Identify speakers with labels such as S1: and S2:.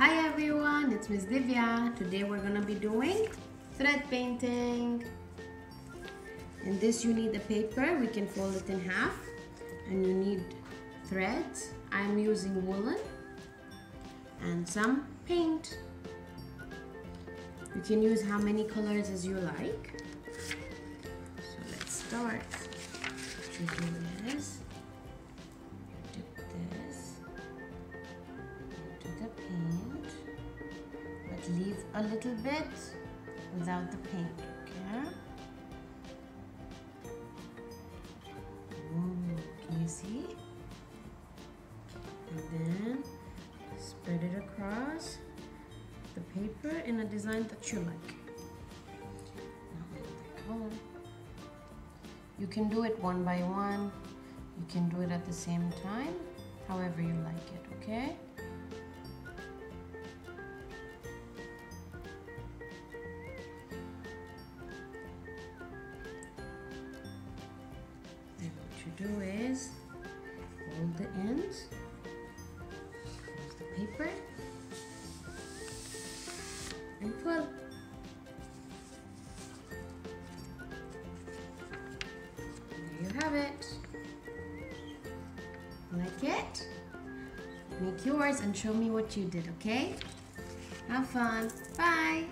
S1: Hi everyone, it's Miss Divya. Today we're gonna be doing thread painting. In this you need a paper, we can fold it in half. And you need threads. I'm using woolen and some paint. You can use how many colors as you like. So let's start. Do this. Dip this into the paint, but leave a little bit without the paint, okay? Ooh, can you see? And then spread it across the paper in a design that you like. You can do it one by one. You can do it at the same time, however you like it, okay? Do is fold the ends, close the paper, and fold. There you have it. Like it? Make yours and show me what you did, okay? Have fun. Bye.